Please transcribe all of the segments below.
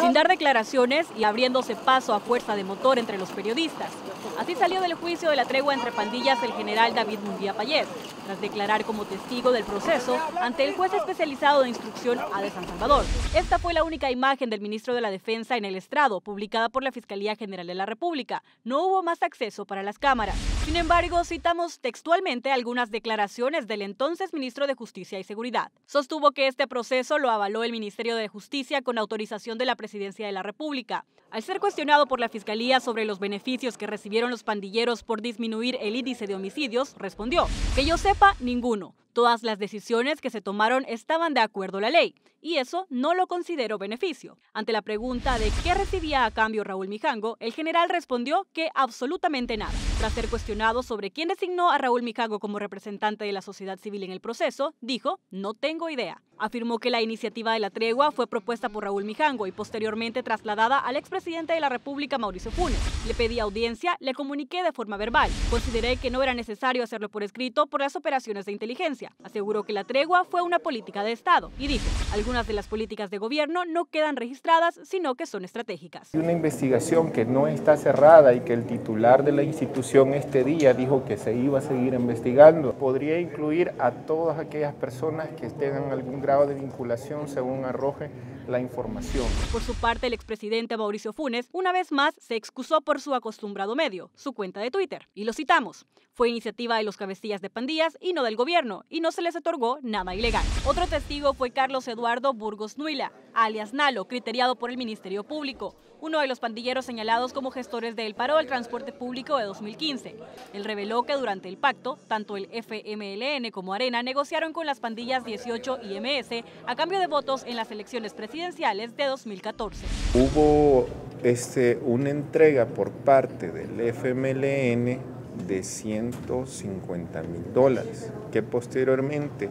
Sin dar declaraciones y abriéndose paso a fuerza de motor entre los periodistas. Así salió del juicio de la tregua entre pandillas el general David Munguía Payet, tras declarar como testigo del proceso ante el juez especializado de instrucción A de San Salvador. Esta fue la única imagen del ministro de la Defensa en el estrado, publicada por la Fiscalía General de la República. No hubo más acceso para las cámaras. Sin embargo, citamos textualmente algunas declaraciones del entonces ministro de Justicia y Seguridad. Sostuvo que este proceso lo avaló el Ministerio de Justicia con autorización de la Presidencia de la República. Al ser cuestionado por la Fiscalía sobre los beneficios que recibieron los pandilleros por disminuir el índice de homicidios, respondió, que yo sepa, ninguno. Todas las decisiones que se tomaron estaban de acuerdo a la ley, y eso no lo considero beneficio. Ante la pregunta de qué recibía a cambio Raúl Mijango, el general respondió que absolutamente nada. Tras ser cuestionado sobre quién designó a Raúl Mijango como representante de la sociedad civil en el proceso, dijo, no tengo idea. Afirmó que la iniciativa de la tregua fue propuesta por Raúl Mijango y posteriormente trasladada al expresidente de la República, Mauricio Funes. Le pedí audiencia, le comuniqué de forma verbal. Consideré que no era necesario hacerlo por escrito por las operaciones de inteligencia. Aseguró que la tregua fue una política de Estado y dijo, algunas de las políticas de gobierno no quedan registradas, sino que son estratégicas. Una investigación que no está cerrada y que el titular de la institución este día dijo que se iba a seguir investigando, podría incluir a todas aquellas personas que tengan algún grado de vinculación según arroje la información. Por su parte, el expresidente Mauricio Funes una vez más se excusó por su acostumbrado medio, su cuenta de Twitter. Y lo citamos. Fue iniciativa de los cabecillas de pandillas y no del gobierno, y no se les otorgó nada ilegal. Otro testigo fue Carlos Eduardo Burgos Nuila, alias Nalo, criteriado por el Ministerio Público, uno de los pandilleros señalados como gestores del paro del transporte público de 2015. Él reveló que durante el pacto, tanto el FMLN como Arena negociaron con las pandillas 18 y MS a cambio de votos en las elecciones presidenciales de 2014. Hubo este, una entrega por parte del FMLN de 150 mil dólares, que posteriormente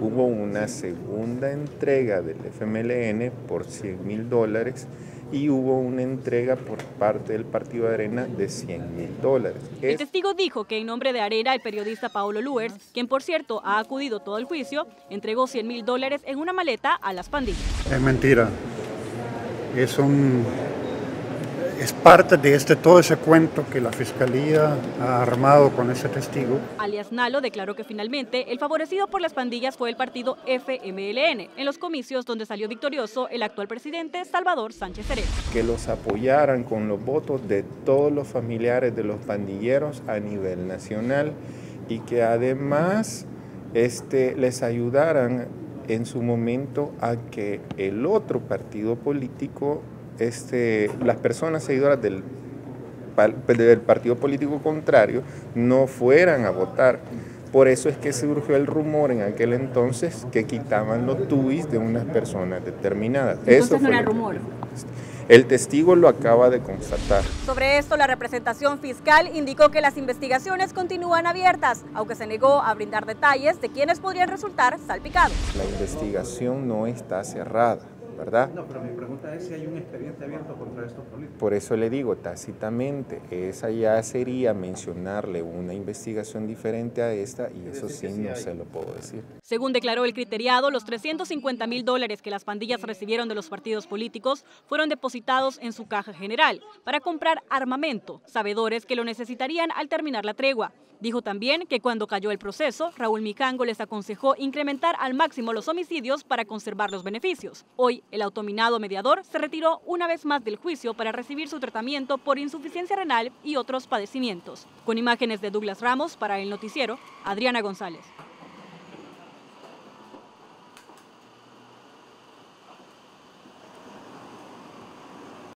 hubo una segunda entrega del FMLN por 100 mil dólares y hubo una entrega por parte del Partido de Arena de 100 mil dólares. El testigo dijo que en nombre de Arena, el periodista Paolo Luers, quien por cierto ha acudido todo el juicio, entregó 100 mil dólares en una maleta a las pandillas. Es mentira. Es un es parte de este, todo ese cuento que la Fiscalía ha armado con ese testigo. Alias Nalo declaró que finalmente el favorecido por las pandillas fue el partido FMLN, en los comicios donde salió victorioso el actual presidente Salvador Sánchez Serén. Que los apoyaran con los votos de todos los familiares de los pandilleros a nivel nacional y que además este, les ayudaran en su momento a que el otro partido político este, las personas seguidoras del, del partido político contrario no fueran a votar. Por eso es que surgió el rumor en aquel entonces que quitaban los tuis de unas personas determinadas. Entonces eso no era rumor. El testigo lo acaba de constatar. Sobre esto, la representación fiscal indicó que las investigaciones continúan abiertas, aunque se negó a brindar detalles de quiénes podrían resultar salpicados. La investigación no está cerrada. ¿Verdad? No, pero mi pregunta es si hay un expediente abierto contra estos políticos. Por eso le digo tácitamente, esa ya sería mencionarle una investigación diferente a esta y eso sí no se lo puedo decir. Según declaró el criteriado, los 350 mil dólares que las pandillas recibieron de los partidos políticos fueron depositados en su caja general para comprar armamento, sabedores que lo necesitarían al terminar la tregua. Dijo también que cuando cayó el proceso, Raúl Micango les aconsejó incrementar al máximo los homicidios para conservar los beneficios. Hoy, el autominado mediador se retiró una vez más del juicio para recibir su tratamiento por insuficiencia renal y otros padecimientos. Con imágenes de Douglas Ramos para el noticiero, Adriana González.